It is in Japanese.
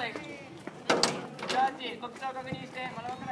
朝行ジャージ特を確認してまだ分か